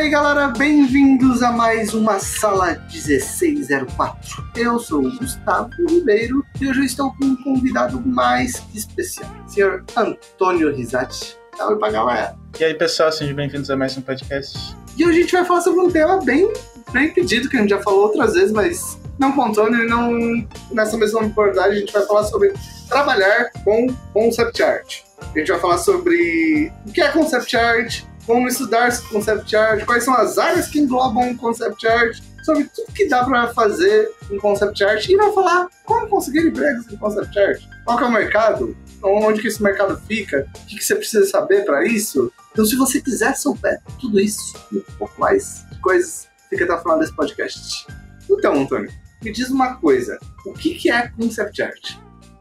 aí, galera, bem-vindos a mais uma sala 1604. Eu sou o Gustavo Ribeiro e hoje eu estou com um convidado mais que especial, o senhor Antônio Risati. Salve pra galera. E aí, pessoal, sejam bem-vindos a mais um podcast. E hoje a gente vai falar sobre um tema bem, bem pedido, que a gente já falou outras vezes, mas não com o Antônio e não nessa mesma abordagem. A gente vai falar sobre trabalhar com concept art. A gente vai falar sobre o que é concept art, como estudar concept art, quais são as áreas que englobam concept art, sobre tudo que dá para fazer em concept art e vai falar como conseguir empregos em concept art, qual é o mercado, onde que esse mercado fica, o que, que você precisa saber para isso. Então, se você quiser souber tudo isso e um pouco mais de coisas, fica até o final desse podcast. Então, Antônio, me diz uma coisa: o que, que é concept art?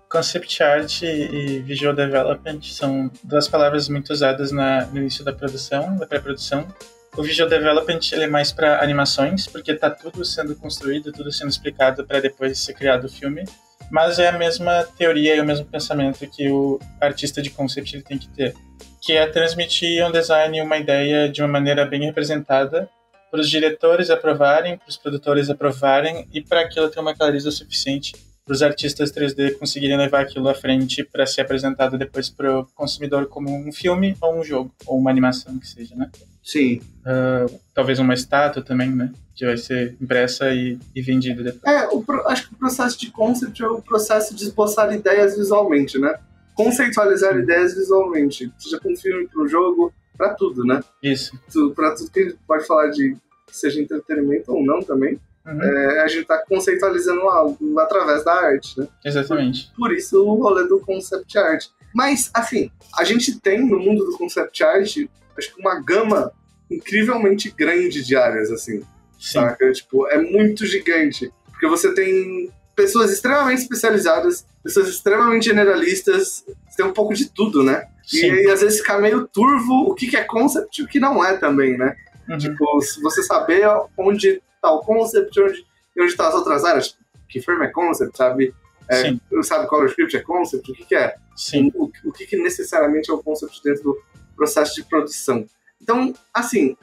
Concept art e visual development são duas palavras muito usadas na, no início da produção, da pré-produção. O visual development ele é mais para animações, porque está tudo sendo construído, tudo sendo explicado para depois ser criado o filme. Mas é a mesma teoria e o mesmo pensamento que o artista de concept ele tem que ter, que é transmitir um design, uma ideia de uma maneira bem representada para os diretores aprovarem, para os produtores aprovarem e para aquilo ter uma clareza suficiente para os artistas 3D conseguirem levar aquilo à frente para ser apresentado depois para o consumidor como um filme ou um jogo ou uma animação que seja, né? Sim. Uh, talvez uma estátua também, né? Que vai ser impressa e, e vendida depois. É, o, acho que o processo de concept é o processo de esboçar ideias visualmente, né? Conceitualizar Sim. ideias visualmente, seja para um filme, para um jogo, para tudo, né? Isso. Para tudo que a gente pode falar de seja entretenimento ou não também. Uhum. É, a gente está conceitualizando algo através da arte, né? Exatamente. Por, por isso o rolê do concept art. Mas, assim, a gente tem no mundo do concept art, acho que uma gama incrivelmente grande de áreas, assim. Sim. Saca? Tipo, é muito gigante. Porque você tem pessoas extremamente especializadas, pessoas extremamente generalistas, você tem um pouco de tudo, né? Sim. E aí, às vezes, fica meio turvo o que é concept e o que não é também, né? Uhum. Tipo, você saber onde o concept, onde, onde tá as outras áreas, que firma é concept, sabe? É, sabe qual é é concept, o que, que é? Sim. O, o que, que necessariamente é o concept dentro do processo de produção. Então, assim,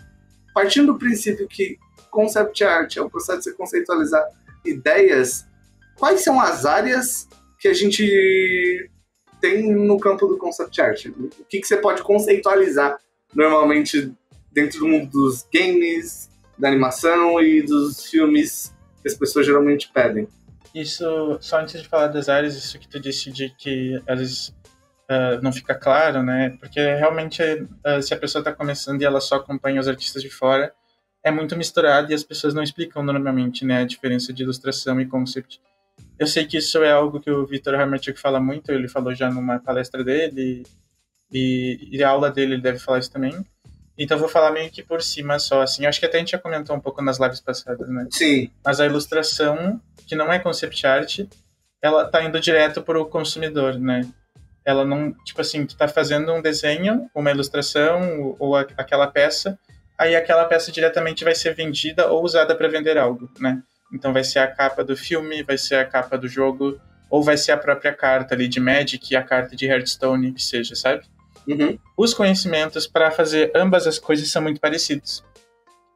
partindo do princípio que concept art é o processo de você conceitualizar ideias, quais são as áreas que a gente tem no campo do concept art? O que, que você pode conceitualizar normalmente dentro do mundo dos games, da animação e dos filmes que as pessoas geralmente pedem. Isso, só antes de falar das áreas, isso que tu disse de que às vezes uh, não fica claro, né? Porque realmente, uh, se a pessoa está começando e ela só acompanha os artistas de fora, é muito misturado e as pessoas não explicam normalmente, né? A diferença de ilustração e concept. Eu sei que isso é algo que o Victor Hamerchuk fala muito, ele falou já numa palestra dele, e, e a aula dele ele deve falar isso também então vou falar meio que por cima só, assim. Acho que até a gente já comentou um pouco nas lives passadas, né? Sim. Mas a ilustração, que não é concept art, ela tá indo direto para o consumidor, né? Ela não, tipo assim, tu tá fazendo um desenho, uma ilustração ou, aquela peça, aí aquela peça diretamente vai ser vendida ou usada para vender algo, né? Então vai ser a capa do filme, vai ser a capa do jogo, ou vai ser a própria carta ali de Magic a carta de Hearthstone, que seja, sabe? Uhum. Os conhecimentos para fazer ambas as coisas são muito parecidos,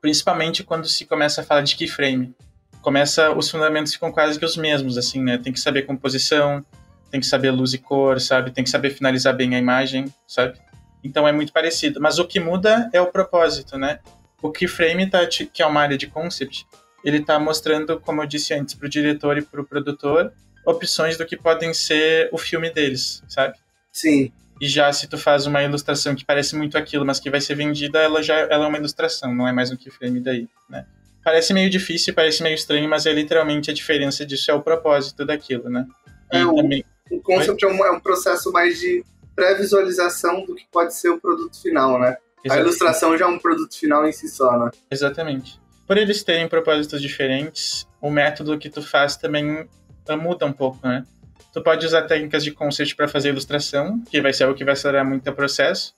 principalmente quando se começa a falar de keyframe. Começa, os fundamentos ficam quase que os mesmos, assim, né? Tem que saber composição, tem que saber luz e cor, sabe? Tem que saber finalizar bem a imagem, sabe? Então é muito parecido. Mas o que muda é o propósito, né? O keyframe, tá, que é uma área de concept, ele está mostrando, como eu disse antes, para o diretor e para o produtor, opções do que podem ser o filme deles, sabe? Sim. E já se tu faz uma ilustração que parece muito aquilo, mas que vai ser vendida, ela já ela é uma ilustração, não é mais um keyframe daí, né? Parece meio difícil, parece meio estranho, mas é literalmente a diferença disso é o propósito daquilo, né? E é, também... o, concept é um, é um, processo mais de pré-visualização do que pode ser o produto final, né? Exatamente. A ilustração já é um produto final em si só, né? Exatamente. Por eles terem propósitos diferentes, o método que tu faz também muda um pouco, né? Tu pode usar técnicas de concept para fazer ilustração, que vai ser algo que vai acelerar muito o processo,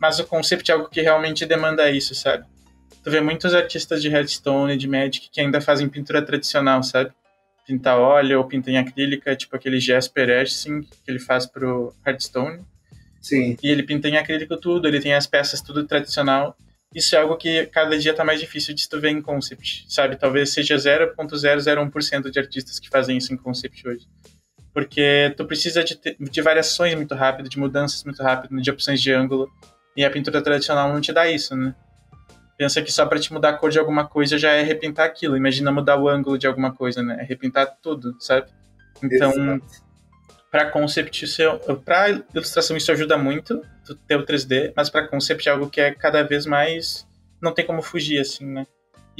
mas o concept é algo que realmente demanda isso, sabe? Tu vê muitos artistas de Redstone, de Magic, que ainda fazem pintura tradicional, sabe? Pintar óleo ou pintar em acrílica, tipo aquele Jasper Etching que ele faz pro Hearthstone. Sim. E ele pinta em acrílico tudo, ele tem as peças tudo tradicional. isso é algo que cada dia tá mais difícil de tu ver em concept, sabe? Talvez seja 0.001% de artistas que fazem isso em concept hoje. Porque tu precisa de, de variações muito rápido, de mudanças muito rápido, de opções de ângulo. E a pintura tradicional não te dá isso, né? Pensa que só para te mudar a cor de alguma coisa já é repintar aquilo. Imagina mudar o ângulo de alguma coisa, né? É repintar tudo, sabe? Então, para concept, é, para ilustração isso ajuda muito, tu ter o 3D, mas para concept é algo que é cada vez mais não tem como fugir assim, né?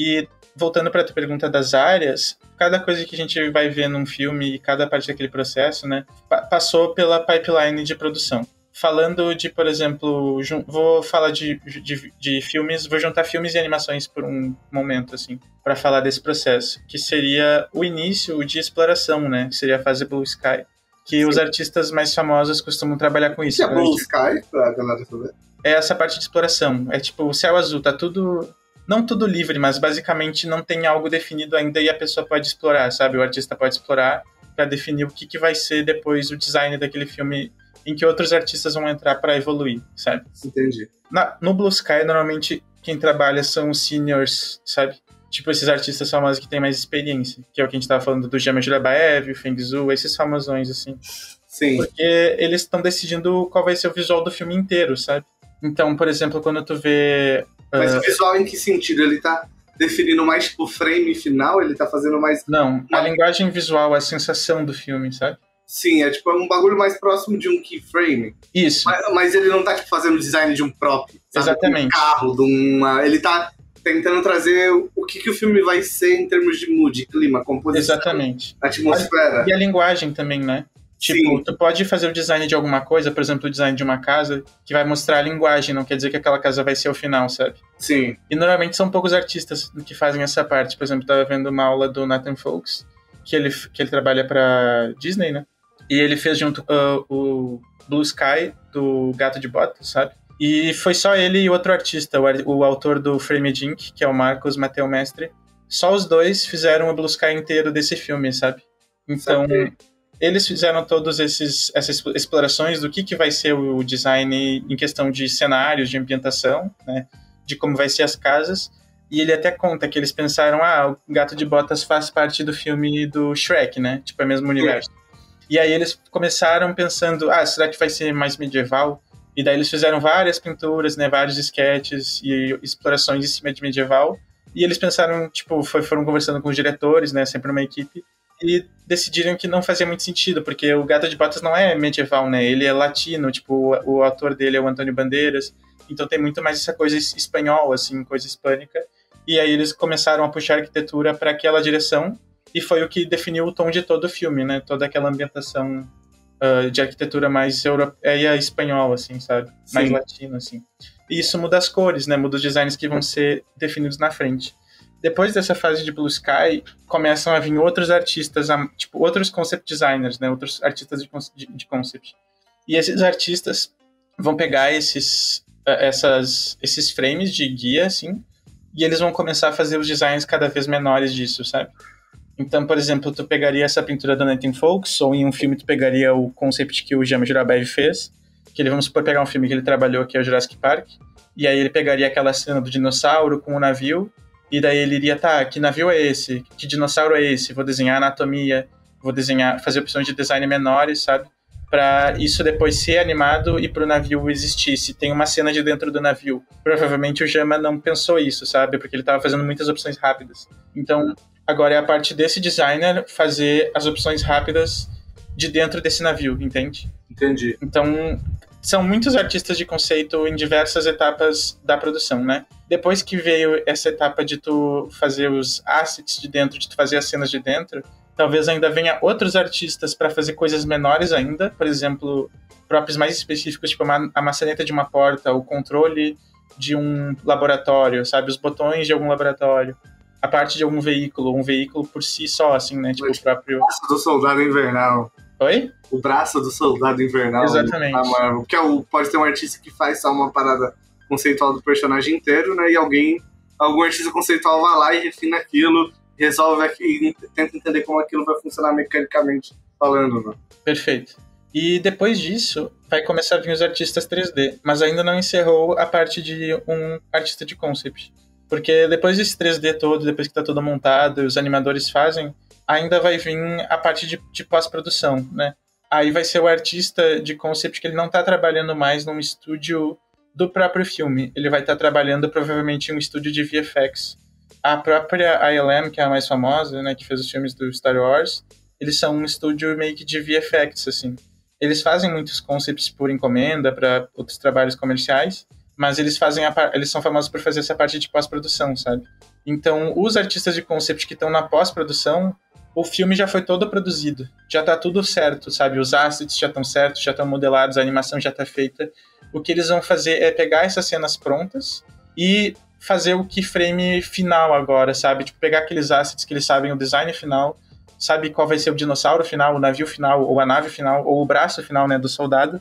E voltando para a tua pergunta das áreas, cada coisa que a gente vai ver num filme e cada parte daquele processo, né, passou pela pipeline de produção. Falando de, por exemplo, vou falar de, de, de, filmes, vou juntar filmes e animações por um momento, assim, para falar desse processo, que seria o início de exploração, né? Que seria a fase Blue Sky. Que Sim. os artistas mais famosos costumam trabalhar com isso. Que é Blue Sky, pra galera saber? É essa parte de exploração. É tipo, o céu azul, tá tudo não tudo livre, mas basicamente não tem algo definido ainda e a pessoa pode explorar, sabe? O artista pode explorar para definir o que, que vai ser depois o design daquele filme em que outros artistas vão entrar para evoluir, sabe? Entendi. Na, no Blue Sky, normalmente quem trabalha são os seniors, sabe? Tipo esses artistas famosos que têm mais experiência, que é o que a gente tava falando do Jama Jurabaev, o Feng Zhu, esses famosões, assim. Sim. Porque eles estão decidindo qual vai ser o visual do filme inteiro, sabe? Então, por exemplo, quando tu vê. Mas uh... o visual em que sentido? Ele tá definindo mais tipo frame final? Ele tá fazendo mais. Não, a linguagem visual, a sensação do filme, sabe? Sim, é tipo é um bagulho mais próximo de um keyframe. Isso. Mas, mas ele não tá tipo, fazendo design de um prop. Sabe? Exatamente. De um carro, de uma. Ele tá tentando trazer o que, que o filme vai ser em termos de mood, clima, composição. Exatamente. Atmosfera. E a linguagem também, né? Tipo, Sim. tu pode fazer o design de alguma coisa, por exemplo, o design de uma casa, que vai mostrar a linguagem, não quer dizer que aquela casa vai ser o final, sabe? Sim. E normalmente são poucos artistas que fazem essa parte. Por exemplo, eu tava vendo uma aula do Nathan Folks, que ele, que ele trabalha pra Disney, né? E ele fez junto uh, o Blue Sky, do Gato de Bota, sabe? E foi só ele e outro artista, o, o autor do Frame Inc., que é o Marcos Mateu Mestre. Só os dois fizeram o Blue Sky inteiro desse filme, sabe? Então, sabe? Eles fizeram todas essas explorações do que, que vai ser o design em questão de cenários, de ambientação, né? De como vai ser as casas. E ele até conta que eles pensaram, ah, o Gato de Botas faz parte do filme do Shrek, né? Tipo, é o mesmo universo. E aí eles começaram pensando, ah, será que vai ser mais medieval? E daí eles fizeram várias pinturas, né, vários sketches e explorações em cima de medieval. E eles pensaram, tipo, foi, foram conversando com os diretores, né, sempre uma equipe, e decidiram que não fazia muito sentido, porque o Gato de Botas não é medieval, né? Ele é latino, tipo, o, o autor dele é o Antônio Bandeiras, então tem muito mais essa coisa espanhol, assim, coisa hispânica. E aí eles começaram a puxar a arquitetura para aquela direção, e foi o que definiu o tom de todo o filme, né? Toda aquela ambientação uh, de arquitetura mais europeia espanhol, assim, sabe? Sim. Mais latino, assim. E isso muda as cores, né? Muda os designs que vão ser definidos na frente depois dessa fase de Blue Sky, começam a vir outros artistas, tipo, outros concept designers, né? Outros artistas de, de concept. E esses artistas vão pegar esses, eh, essas, esses frames de guia, assim, e eles vão começar a fazer os designs cada vez menores disso, sabe? Então, por exemplo, tu pegaria essa pintura da Nathan Folks, ou em um filme tu pegaria o concept que o James Jurabev fez, que ele, vamos supor, pegar um filme que ele trabalhou, que é o Jurassic Park, e aí ele pegaria aquela cena do dinossauro com o navio, e daí ele iria, tá, que navio é esse? Que dinossauro é esse? Vou desenhar anatomia, vou desenhar, fazer opções de design menores, sabe? Para isso depois ser animado e para o navio existir. Se tem uma cena de dentro do navio, provavelmente o Jama não pensou isso, sabe? Porque ele estava fazendo muitas opções rápidas. Então, agora é a parte desse designer fazer as opções rápidas de dentro desse navio, entende? Entendi. Então, são muitos artistas de conceito em diversas etapas da produção, né? Depois que veio essa etapa de tu fazer os assets de dentro, de tu fazer as cenas de dentro, talvez ainda venha outros artistas para fazer coisas menores ainda, por exemplo, próprios mais específicos, tipo a maçaneta de uma porta, o controle de um laboratório, sabe, os botões de algum laboratório, a parte de algum veículo, um veículo por si só, assim, né, tipo o próprio... do soldado invernal. Oi? O braço do soldado invernal. Exatamente. Da Marvel. É o, pode ter um artista que faz só uma parada conceitual do personagem inteiro, né? E alguém, algum artista conceitual vai lá e refina aquilo, resolve aqui, tenta entender como aquilo vai funcionar mecanicamente falando, né? Perfeito. E depois disso, vai começar a vir os artistas 3D, mas ainda não encerrou a parte de um artista de concept. Porque depois desse 3D todo, depois que tá tudo montado, os animadores fazem, ainda vai vir a parte de, de pós-produção, né? Aí vai ser o artista de concept que ele não tá trabalhando mais num estúdio do próprio filme. Ele vai estar trabalhando provavelmente em um estúdio de VFX. A própria ILM, que é a mais famosa, né, que fez os filmes do Star Wars, eles são um estúdio meio que de VFX, assim. Eles fazem muitos concepts por encomenda para outros trabalhos comerciais, mas eles fazem a, eles são famosos por fazer essa parte de pós-produção, sabe? Então, os artistas de concept que estão na pós-produção, o filme já foi todo produzido, já tá tudo certo, sabe? Os assets já estão certos, já estão modelados, a animação já tá feita. O que eles vão fazer é pegar essas cenas prontas e fazer o keyframe final agora, sabe? Tipo, pegar aqueles assets que eles sabem o design final sabe qual vai ser o dinossauro final, o navio final, ou a nave final, ou o braço final, né, do soldado,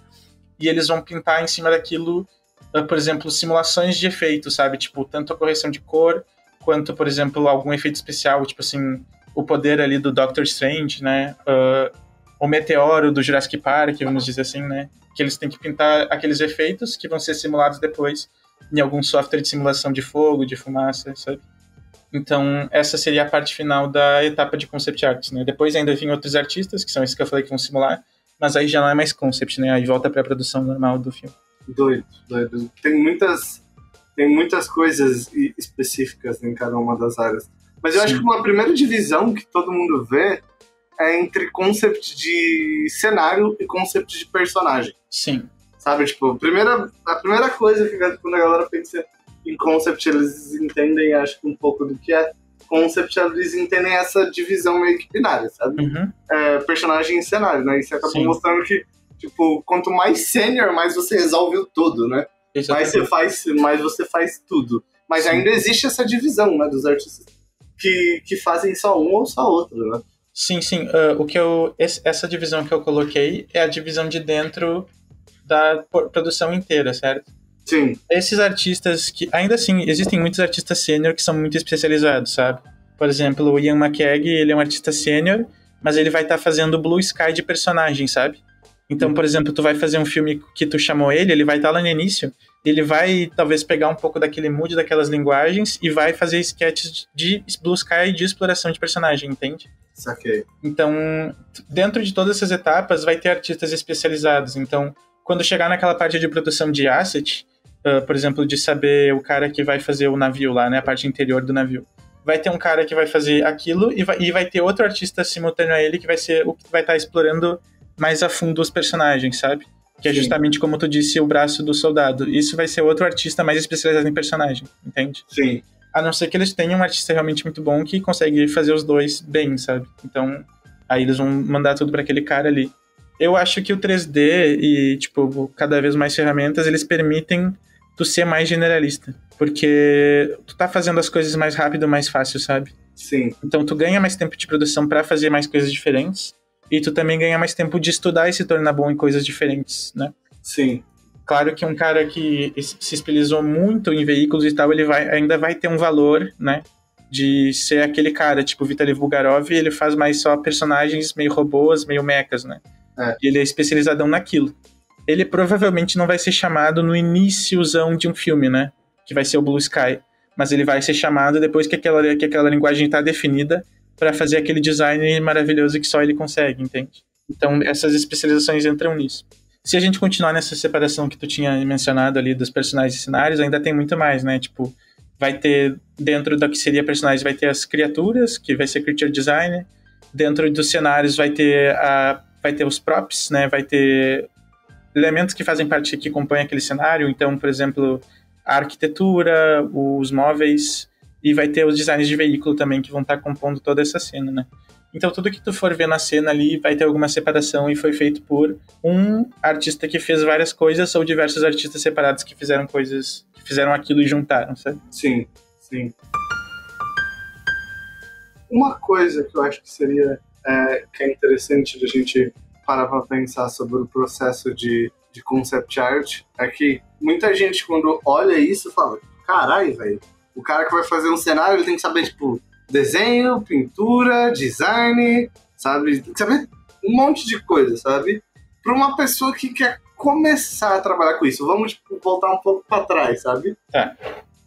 e eles vão pintar em cima daquilo, uh, por exemplo, simulações de efeitos, sabe? Tipo, tanto a correção de cor, quanto, por exemplo, algum efeito especial, tipo assim, o poder ali do Doctor Strange, né? Uh, o meteoro do Jurassic Park, vamos dizer assim, né? Que eles têm que pintar aqueles efeitos que vão ser simulados depois em algum software de simulação de fogo, de fumaça, sabe? Então, essa seria a parte final da etapa de concept art, né? Depois ainda vem outros artistas, que são esses que eu falei que vão simular, mas aí já não é mais concept, né? Aí volta para a produção normal do filme. Doido, doido. Tem muitas, tem muitas coisas específicas em cada uma das áreas. Mas eu Sim. acho que uma primeira divisão que todo mundo vê é entre concept de cenário e concept de personagem. Sim. Sabe, tipo, a primeira, a primeira coisa que quando a galera pensa em concept eles entendem, acho que um pouco do que é concept, eles entendem essa divisão meio que binária, sabe? Uhum. É, personagem e cenário, né? E você acabou Sim. mostrando que, tipo, quanto mais sênior, mais você resolve tudo, né? Mais você faz, mais você faz tudo. Mas Sim. ainda existe essa divisão, né, dos artistas que, que fazem só um ou só outro, né? Sim, sim. Uh, o que eu, essa divisão que eu coloquei é a divisão de dentro da produção inteira, certo? Sim. Esses artistas que, ainda assim, existem muitos artistas sênior que são muito especializados, sabe? Por exemplo, o Ian McKegg, ele é um artista sênior, mas ele vai estar tá fazendo Blue Sky de personagem, sabe? Então, por exemplo, tu vai fazer um filme que tu chamou ele, ele vai estar tá lá no início, ele vai talvez pegar um pouco daquele mood daquelas linguagens e vai fazer sketches de Blue Sky de exploração de personagem, entende? Saquei. Então, dentro de todas essas etapas, vai ter artistas especializados. Então, quando chegar naquela parte de produção de asset, uh, por exemplo, de saber o cara que vai fazer o navio lá, né, a parte interior do navio. Vai ter um cara que vai fazer aquilo e vai, e vai ter outro artista simultâneo a ele que vai ser o que vai estar tá explorando mais a fundo os personagens, sabe? Que é justamente como tu disse, o braço do soldado. Isso vai ser outro artista mais especializado em personagem, entende? Sim. A não ser que eles tenham um artista realmente muito bom que consegue fazer os dois bem, sabe? Então, aí eles vão mandar tudo para aquele cara ali. Eu acho que o 3D e, tipo, cada vez mais ferramentas, eles permitem tu ser mais generalista. Porque tu tá fazendo as coisas mais rápido, mais fácil, sabe? Sim. Então tu ganha mais tempo de produção para fazer mais coisas diferentes. E tu também ganha mais tempo de estudar e se tornar bom em coisas diferentes, né? Sim. Claro que um cara que se especializou muito em veículos e tal, ele vai, ainda vai ter um valor, né? De ser aquele cara, tipo Vitaly Bulgarov, ele faz mais só personagens meio robôs, meio mechas, né? É. Ele é especializadão naquilo ele provavelmente não vai ser chamado no iníciozão de um filme, né? Que vai ser o Blue Sky. Mas ele vai ser chamado depois que aquela, que aquela linguagem está definida para fazer aquele design maravilhoso que só ele consegue, entende? Então essas especializações entram nisso. Se a gente continuar nessa separação que tu tinha mencionado ali dos personagens e cenários, ainda tem muito mais, né? Tipo, vai ter dentro do que seria personagem, vai ter as criaturas, que vai ser creature design. Dentro dos cenários vai ter a vai ter os props, né? Vai ter elementos que fazem parte, que compõem aquele cenário. Então, por exemplo, a arquitetura, os móveis, e vai ter os designs de veículo também que vão estar compondo toda essa cena, né? Então, tudo que tu for ver na cena ali vai ter alguma separação e foi feito por um artista que fez várias coisas ou diversos artistas separados que fizeram coisas, que fizeram aquilo e juntaram, sabe? Sim, sim. Uma coisa que eu acho que seria é, que é interessante da gente parar pra pensar sobre o processo de, de concept art é que muita gente, quando olha isso, fala: carai, velho, o cara que vai fazer um cenário ele tem que saber, tipo, desenho, pintura, design, sabe? Saber um monte de coisa, sabe? para uma pessoa que quer começar a trabalhar com isso, vamos tipo, voltar um pouco para trás, sabe? Tá.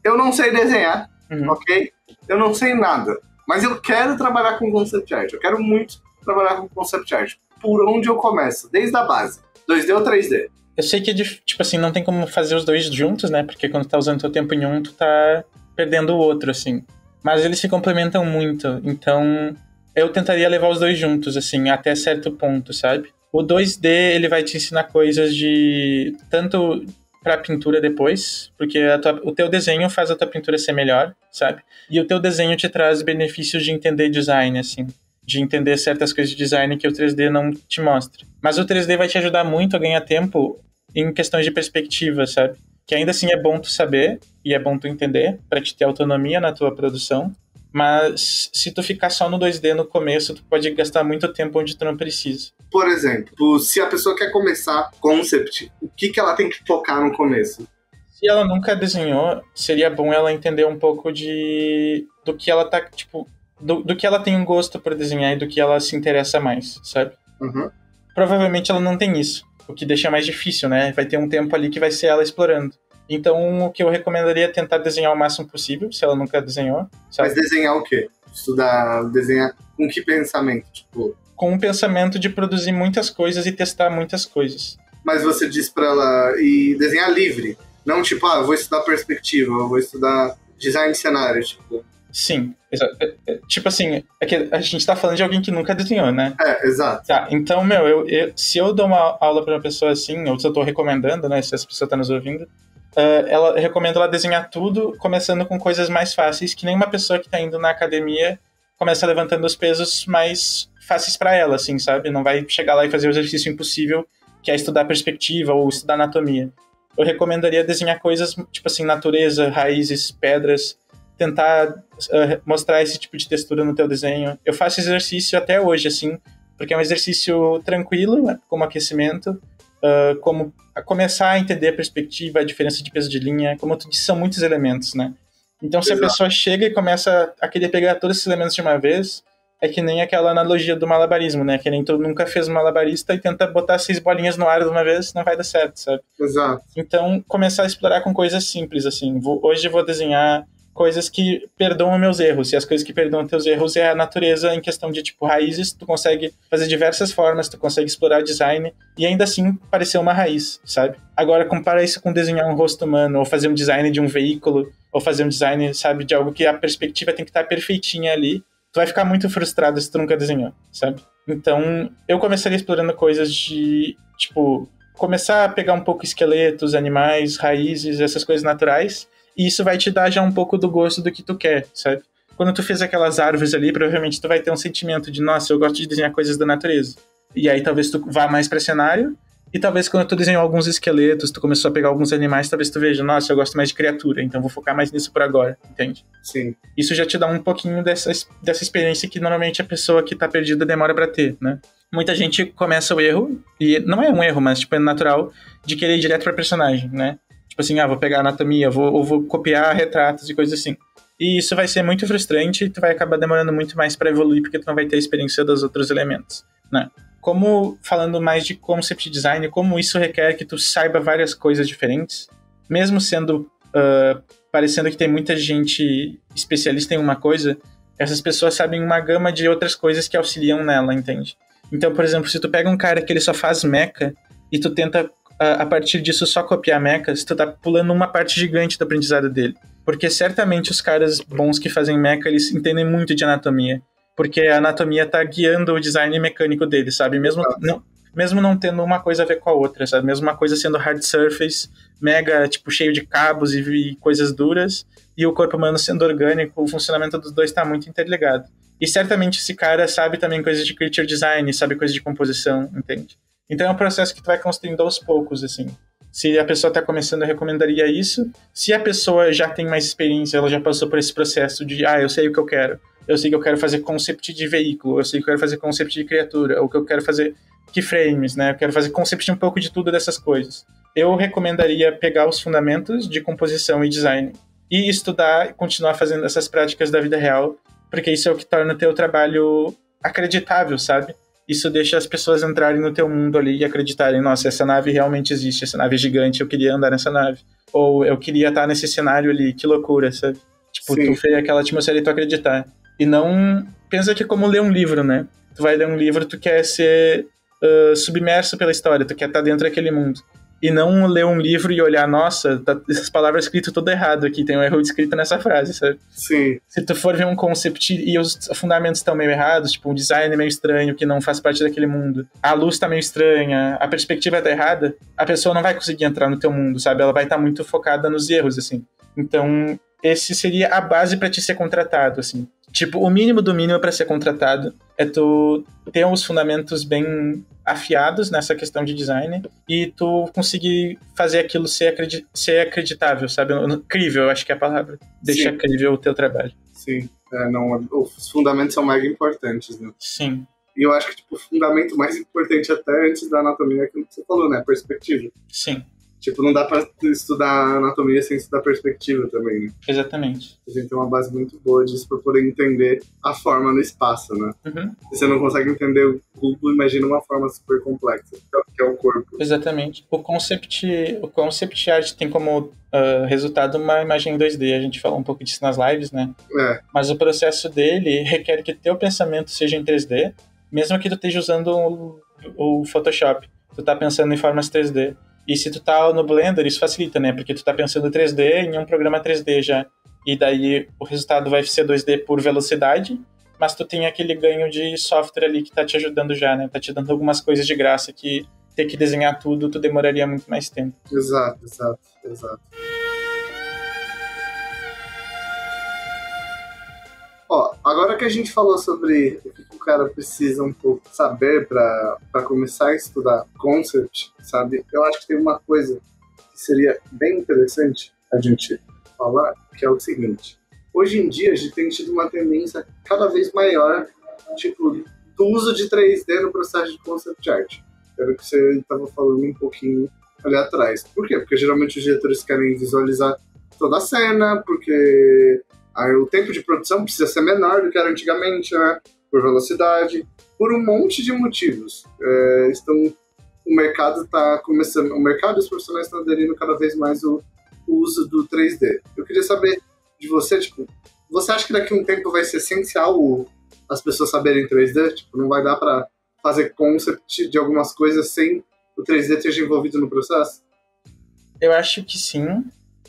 Eu não sei desenhar, Uhum. ok? Eu não sei nada, mas eu quero trabalhar com concept art. Eu quero muito trabalhar com concept art. Por onde eu começo? Desde a base. 2D ou 3D? Eu sei que, é tipo assim, não tem como fazer os dois juntos, né? Porque quando tu tá usando teu tempo em um, tu tá perdendo o outro, assim. Mas eles se complementam muito, então eu tentaria levar os dois juntos, assim, até certo ponto, sabe? O 2D, ele vai te ensinar coisas de... Tanto pra pintura depois, porque tua- o teu desenho faz a tua pintura ser melhor, sabe? E o teu desenho te traz benefícios de entender design, assim. De entender certas coisas de design que o 3D não te mostra. Mas o 3D vai te ajudar muito a ganhar tempo em questões de perspectiva, sabe? Que ainda assim é bom tu saber e é bom tu entender pra te ter autonomia na tua produção. Mas se tu ficar só no 2D no começo, tu pode gastar muito tempo onde tu não precisa. Por exemplo, se a pessoa quer começar concept, o que, que ela tem que focar no começo? Se ela nunca desenhou, seria bom ela entender um pouco de do que ela tá, tipo, do, do que ela tem um gosto por desenhar e do que ela se interessa mais, sabe? Uhum. provavelmente ela não tem isso, o que deixa mais difícil, né? Vai ter um tempo ali que vai ser ela explorando. Então, o que eu recomendaria é tentar desenhar o máximo possível, se ela nunca desenhou, sabe? Mas desenhar o quê? Estudar, desenhar com que pensamento? Tipo, Com um pensamento de produzir muitas coisas e testar muitas coisas. mas você diz pra ela e desenhar livre. Não tipo, ah, vou estudar perspectiva, vou estudar design de cenário, tipo. Sim, é- é- tipo assim, é que a gente tá falando de alguém que nunca desenhou, né? É, exato. Tá, então, meu, eu, eu- se eu dou uma aula pra uma pessoa assim, ou se eu tô recomendando, né, se essa pessoa tá nos ouvindo, ah, ela eu recomendo ela desenhar tudo, começando com coisas mais fáceis, que nem uma pessoa que tá indo na academia começa levantando os pesos mais fáceis pra ela, assim, sabe? Não vai chegar lá e fazer o exercício impossível, que é estudar perspectiva ou estudar anatomia. Eu recomendaria desenhar coisas, tipo assim, natureza, raízes, pedras, tentar ah, mostrar esse tipo de textura no teu desenho. Eu faço exercício até hoje, assim, porque é um exercício tranquilo, né, como aquecimento, ah, como a começar a entender a perspectiva, a diferença de peso de linha, como tu disse, são muitos elementos, né? Então, se Exato. a pessoa chega e começa a querer pegar todos esses elementos de uma vez, é que nem aquela analogia do malabarismo, né? Que nem tu nunca fez um malabarista e tenta botar seis bolinhas no ar de uma vez, não vai dar certo, sabe? Exato. Então, começar a explorar com coisas simples, assim. Vou- hoje vou desenhar coisas que perdoam meus erros. E as coisas que perdoam teus erros é a natureza em questão de, tipo, raízes. Tu consegue fazer diversas formas, tu consegue explorar design e ainda assim parecer uma raiz, sabe? Agora, compara isso com desenhar um rosto humano, ou fazer um design de um veículo, ou fazer um design, sabe, de algo que a perspectiva tem que estar perfeitinha ali. Tu vai ficar muito frustrado se tu nunca desenhou, sabe? Então, eu começaria explorando coisas de, tipo, começar a pegar um pouco esqueletos, animais, raízes, essas coisas naturais, e isso vai te dar já um pouco do gosto do que tu quer, sabe? Quando tu fez aquelas árvores ali, provavelmente tu vai ter um sentimento de, nossa, eu gosto de desenhar coisas da natureza. E aí talvez tu vá mais para cenário, e talvez quando tu desenhou alguns esqueletos, tu começou a pegar alguns animais, talvez tu veja, nossa, eu gosto mais de criatura, então vou focar mais nisso por agora, entende? Sim. Isso já te dá um pouquinho dessa, dessa experiência que normalmente a pessoa que tá perdida demora pra ter, né? Muita gente começa o erro, e não é um erro, mas tipo, é natural, de querer ir direto pra personagem, né? Tipo assim, ah, vou pegar anatomia, vou, ou vou copiar retratos e coisas assim. E isso vai ser muito frustrante e tu vai acabar demorando muito mais pra evoluir, porque tu não vai ter a experiência dos outros elementos, né? Como, falando mais de concept design, como isso requer que tu saiba várias coisas diferentes, mesmo sendo ah, parecendo que tem muita gente especialista em uma coisa, essas pessoas sabem uma gama de outras coisas que auxiliam nela, entende? Então, por exemplo, se tu pega um cara que ele só faz mecha e tu tenta a, partir disso só copiar mechas, tu tá pulando uma parte gigante do aprendizado dele. Porque certamente os caras bons que fazem mecha, eles entendem muito de anatomia. Porque a anatomia tá guiando o design mecânico dele, sabe? Mesmo não, mesmo não tendo uma coisa a ver com a outra, sabe? Mesmo uma coisa sendo hard surface, mega, tipo, cheio de cabos e, e coisas duras, e o corpo humano sendo orgânico, o funcionamento dos dois tá muito interligado. E certamente esse cara sabe também coisas de creature design, sabe coisas de composição, entende? Então é um processo que tu vai construindo aos poucos, assim. Se a pessoa está começando, eu recomendaria isso. Se a pessoa já tem mais experiência, ela já passou por esse processo de, ah, eu sei o que eu quero. Eu sei que eu quero fazer concept de veículo, eu sei que eu quero fazer concept de criatura, ou que eu quero fazer keyframes, né? Eu quero fazer concept um pouco de tudo dessas coisas. Eu recomendaria pegar os fundamentos de composição e design e estudar e continuar fazendo essas práticas da vida real, porque isso é o que torna o teu trabalho acreditável, sabe? Isso deixa as pessoas entrarem no teu mundo ali e acreditarem, nossa, essa nave realmente existe, essa nave é gigante, eu queria andar nessa nave. Ou eu queria estar nesse cenário ali, que loucura, sabe? Tipo, Sim. tu fez aquela atmosfera e tu acreditar. E não pensa que é como ler um livro, né? Tu vai ler um livro, tu quer ser uh, submerso pela história, tu quer estar dentro daquele mundo e não ler um livro e olhar, nossa, tá, essas palavras escritas tudo errado aqui, tem um erro escrito nessa frase, sabe? Sim. Se tu for ver um concept e os fundamentos estão meio errados, tipo, o design é meio estranho, que não faz parte daquele mundo, a luz tá meio estranha, a perspectiva tá errada, a pessoa não vai conseguir entrar no teu mundo, sabe? Ela vai estar tá muito focada nos erros, assim. Então, esse seria a base para te ser contratado, assim. Tipo, o mínimo do mínimo para ser contratado é tu ter os fundamentos bem afiados nessa questão de design e tu conseguir fazer aquilo ser, acredit ser acreditável, sabe? Crível, acho que é a palavra. Deixar Sim. crível o teu trabalho. Sim, é, não, os fundamentos são mega importantes, né? Sim. E eu acho que tipo, o fundamento mais importante até antes da anatomia é aquilo que você falou, né? Perspectiva. Sim. Tipo, não dá pra estudar anatomia sem estudar perspectiva também, né? Exatamente. A gente tem uma base muito boa disso pra poder entender a forma no espaço, né? Uhum. Se você não consegue entender o cubo, imagina uma forma super complexa, que é o corpo. Exatamente. O concept, o concept art tem como uh, resultado uma imagem em 2D. A gente falou um pouco disso nas lives, né? É. Mas o processo dele requer que teu pensamento seja em 3D, mesmo que tu esteja usando o, o Photoshop. Tu tá pensando em formas 3D. E se tu tá no Blender, isso facilita, né? Porque tu tá pensando 3D em um programa 3D já. E daí o resultado vai ser 2D por velocidade, mas tu tem aquele ganho de software ali que tá te ajudando já, né? Tá te dando algumas coisas de graça que ter que desenhar tudo, tu demoraria muito mais tempo. Exato, exato, exato. Agora que a gente falou sobre o que o cara precisa um pouco saber para começar a estudar concept, sabe? Eu acho que tem uma coisa que seria bem interessante a gente falar, que é o seguinte. Hoje em dia a gente tem tido uma tendência cada vez maior, tipo, do uso de 3D no processo de concept art. Era o que você estava falando um pouquinho ali atrás. Por quê? Porque geralmente os diretores querem visualizar toda a cena, porque Aí o tempo de produção precisa ser menor do que era antigamente, né? Por velocidade, por um monte de motivos. É, estão, o mercado está começando, o mercado e os profissionais estão aderindo cada vez mais o, o uso do 3D. Eu queria saber de você, tipo, você acha que daqui a um tempo vai ser essencial o, as pessoas saberem 3D? Tipo, não vai dar para fazer concept de algumas coisas sem o 3D esteja envolvido no processo? Eu acho que sim.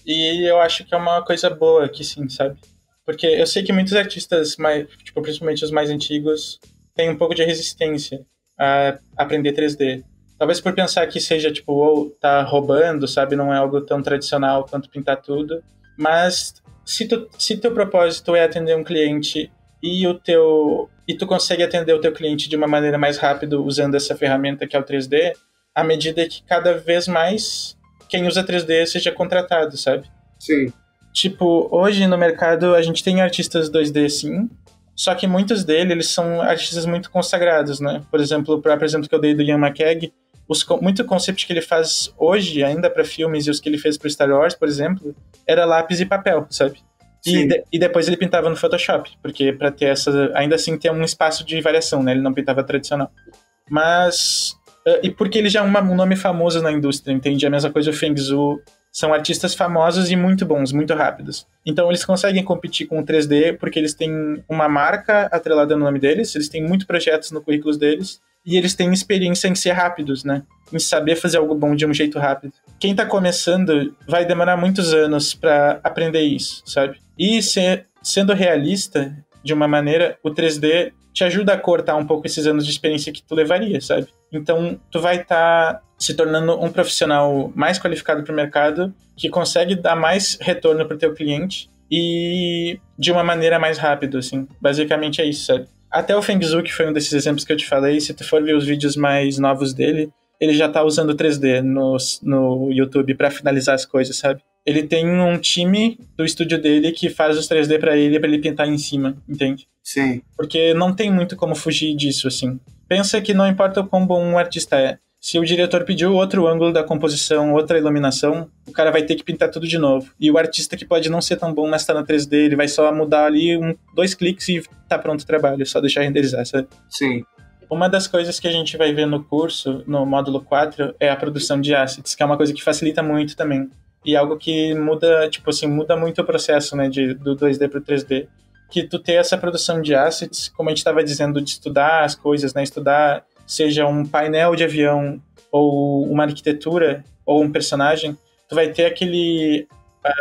E eu acho que é uma coisa boa que sim, sabe? Porque eu sei que muitos artistas, mais, tipo, principalmente os mais antigos, têm um pouco de resistência a aprender 3D. Talvez por pensar que seja, tipo, ou tá roubando, sabe? Não é algo tão tradicional quanto pintar tudo. Mas se, tu, se teu propósito é atender um cliente e o teu e tu consegue atender o teu cliente de uma maneira mais rápida usando essa ferramenta que é o 3D, à medida que cada vez mais quem usa 3D seja contratado, sabe? Sim. Tipo, hoje no mercado a gente tem artistas 2D sim, só que muitos deles eles são artistas muito consagrados, né? Por exemplo, o próprio exemplo que eu dei do Ian McKeg, os, muito concept que ele faz hoje ainda para filmes e os que ele fez para Star Wars, por exemplo, era lápis e papel, sabe? E, de, e, depois ele pintava no Photoshop, porque para ter essa, ainda assim ter um espaço de variação, né? Ele não pintava tradicional. Mas uh, e porque ele já é um nome famoso na indústria, entende? A mesma coisa o Feng Zhu são artistas famosos e muito bons, muito rápidos. Então eles conseguem competir com o 3D porque eles têm uma marca atrelada no nome deles, eles têm muitos projetos no currículo deles e eles têm experiência em ser rápidos, né? Em saber fazer algo bom de um jeito rápido. Quem está começando vai demorar muitos anos para aprender isso, sabe? E ser, sendo realista de uma maneira, o 3D te ajuda a cortar um pouco esses anos de experiência que tu levaria, sabe? Então, tu vai estar tá se tornando um profissional mais qualificado para o mercado, que consegue dar mais retorno para o teu cliente e de uma maneira mais rápida, assim. Basicamente é isso, sabe? Até o Feng Zhu, que foi um desses exemplos que eu te falei, se tu for ver os vídeos mais novos dele, ele já tá usando 3D no, no YouTube para finalizar as coisas, sabe? Ele tem um time do estúdio dele que faz os 3D para ele, para ele pintar em cima, entende? Sim. Porque não tem muito como fugir disso, assim. Pensa que não importa o quão bom um artista é, se o diretor pediu outro ângulo da composição, outra iluminação, o cara vai ter que pintar tudo de novo. E o artista que pode não ser tão bom, mas tá na 3D, ele vai só mudar ali um, dois cliques e tá pronto o trabalho, só deixar renderizar, sabe? Sim. Uma das coisas que a gente vai ver no curso, no módulo 4, é a produção de assets, que é uma coisa que facilita muito também. E algo que muda, tipo assim, muda muito o processo, né, de, do 2D para o 3D. Que tu ter essa produção de assets, como a gente estava dizendo, de estudar as coisas, né, estudar seja um painel de avião ou uma arquitetura ou um personagem, tu vai ter aquele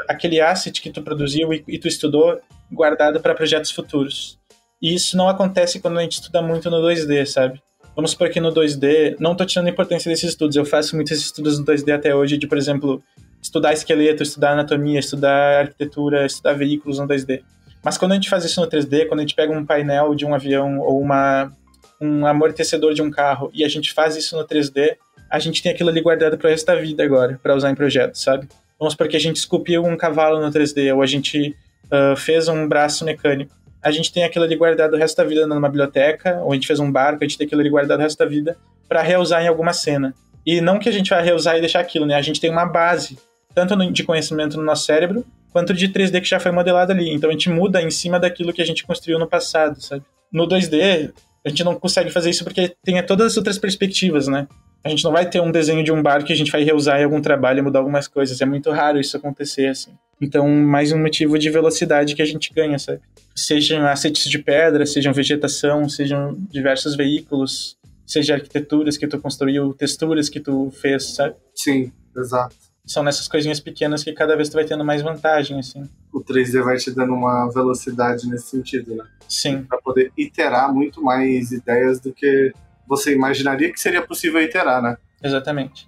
aquele asset que tu produziu e, e tu estudou guardado para projetos futuros. E isso não acontece quando a gente estuda muito no 2D, sabe? Vamos supor que no 2D, não tô tirando a importância desses estudos, eu faço muitos estudos no 2D até hoje, de, por exemplo, estudar esqueleto, estudar anatomia, estudar arquitetura, estudar veículos no 2D. Mas quando a gente faz isso no 3D, quando a gente pega um painel de um avião ou uma, um amortecedor de um carro e a gente faz isso no 3D, a gente tem aquilo ali guardado para o resto da vida agora, para usar em projetos, sabe? Vamos supor que a gente esculpiu um cavalo no 3D ou a gente uh, fez um braço mecânico a gente tem aquilo ali guardado o resto da vida numa biblioteca, ou a gente fez um barco, a gente tem aquilo ali guardado o resto da vida para reusar em alguma cena. E não que a gente vai reusar e deixar aquilo, né? A gente tem uma base, tanto de conhecimento no nosso cérebro, quanto de 3D que já foi modelado ali. Então a gente muda em cima daquilo que a gente construiu no passado, sabe? No 2D, a gente não consegue fazer isso porque tem todas as outras perspectivas, né? A gente não vai ter um desenho de um barco que a gente vai reusar em algum trabalho e mudar algumas coisas. É muito raro isso acontecer, assim. Então, mais um motivo de velocidade que a gente ganha, sabe? Sejam assets de pedra, sejam vegetação, sejam diversos veículos, seja arquiteturas que tu construiu, texturas que tu fez, sabe? Sim, exato. São nessas coisinhas pequenas que cada vez tu vai tendo mais vantagem, assim. O 3D vai te dando uma velocidade nesse sentido, né? Sim. Para poder iterar muito mais ideias do que você imaginaria que seria possível iterar, né? Exatamente.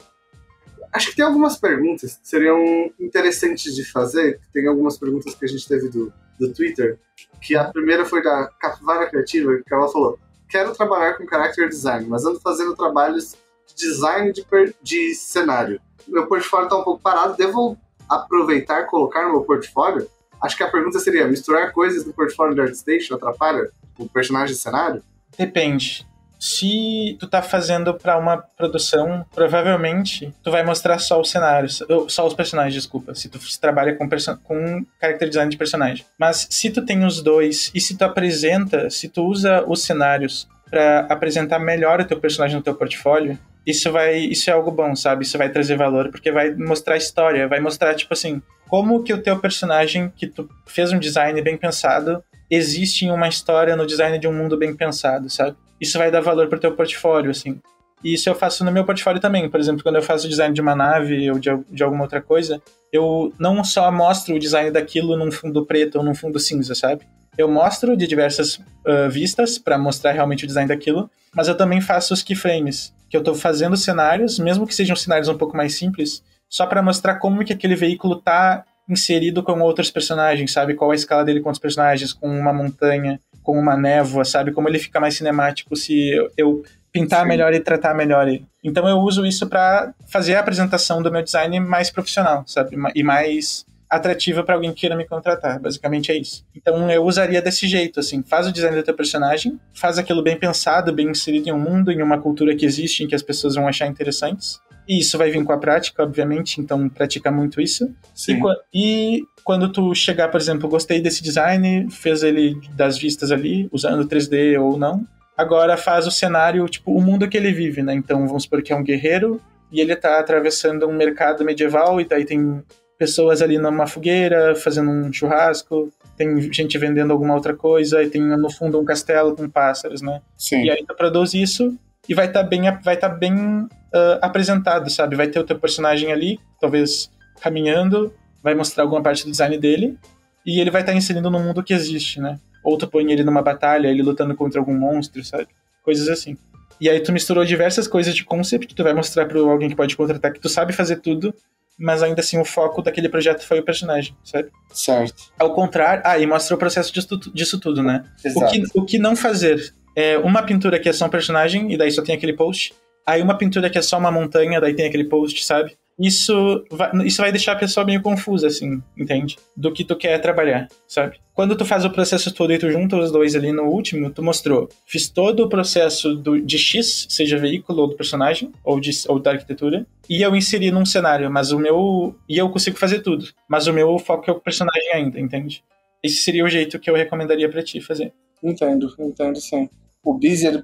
Acho que tem algumas perguntas que seriam interessantes de fazer. Tem algumas perguntas que a gente teve do, do Twitter. Que a primeira foi da Capivara Criativa, que ela falou: Quero trabalhar com character design, mas ando fazendo trabalhos design de, de cenário. Meu portfólio está um pouco parado, devo aproveitar colocar no meu portfólio? Acho que a pergunta seria: misturar coisas do portfólio de ArtStation atrapalha o personagem de cenário? Depende se tu tá fazendo para uma produção, provavelmente tu vai mostrar só os cenários, só os personagens, desculpa, se tu trabalha com, com character design de personagem. Mas se tu tem os dois e se tu apresenta, se tu usa os cenários para apresentar melhor o teu personagem no teu portfólio, isso vai, isso é algo bom, sabe? Isso vai trazer valor porque vai mostrar história, vai mostrar tipo assim, como que o teu personagem que tu fez um design bem pensado existe em uma história no design de um mundo bem pensado, sabe? isso vai dar valor para o teu portfólio, assim. E isso eu faço no meu portfólio também. Por exemplo, quando eu faço design de uma nave ou de, de alguma outra coisa, eu não só mostro o design daquilo num fundo preto ou num fundo cinza, sabe? Eu mostro de diversas uh, vistas para mostrar realmente o design daquilo, mas eu também faço os keyframes, que eu estou fazendo cenários, mesmo que sejam cenários um pouco mais simples, só para mostrar como que aquele veículo está inserido com outros personagens, sabe? Qual a escala dele com os personagens, com uma montanha, com uma névoa, sabe? Como ele fica mais cinemático se eu, eu pintar Sim. melhor e tratar melhor ele. Então eu uso isso para fazer a apresentação do meu design mais profissional, sabe? E mais atrativa para alguém que queira me contratar. Basicamente é isso. Então eu usaria desse jeito, assim, faz o design do teu personagem, faz aquilo bem pensado, bem inserido em um mundo, em uma cultura que existe, em que as pessoas vão achar interessantes. E isso vai vir com a prática, obviamente, então pratica muito isso. Sim. E, e quando tu chegar, por exemplo, gostei desse design, fez ele das vistas ali, usando 3D ou não, agora faz o cenário, tipo, o mundo que ele vive, né? Então vamos supor que é um guerreiro e ele tá atravessando um mercado medieval e daí tem pessoas ali numa fogueira fazendo um churrasco, tem gente vendendo alguma outra coisa e tem no fundo um castelo com pássaros, né? Sim. E aí tu produz isso e vai estar tá bem, vai tá bem uh, apresentado, sabe? Vai ter o teu personagem ali, talvez caminhando, vai mostrar alguma parte do design dele e ele vai estar tá inserindo no mundo que existe, né? Ou tu põe ele numa batalha, ele lutando contra algum monstro, sabe? Coisas assim. E aí tu misturou diversas coisas de concept que tu vai mostrar para alguém que pode contratar que tu sabe fazer tudo, mas ainda assim o foco daquele projeto foi o personagem, sabe? Certo. Ao contrário, ah, e mostra o processo disso, disso tudo, né? Exato. O que, o que não fazer é, uma pintura que é só um personagem, e daí só tem aquele post. Aí uma pintura que é só uma montanha, daí tem aquele post, sabe? Isso vai, isso vai deixar a pessoa meio confusa, assim, entende? Do que tu quer trabalhar, sabe? Quando tu faz o processo todo e tu junta os dois ali no último, tu mostrou. Fiz todo o processo do, de X, seja veículo ou do personagem, ou, de, ou da arquitetura, e eu inseri num cenário, mas o meu. E eu consigo fazer tudo. Mas o meu foco é o personagem ainda, entende? Esse seria o jeito que eu recomendaria para ti fazer. Entendo, entendo sim o Busy ele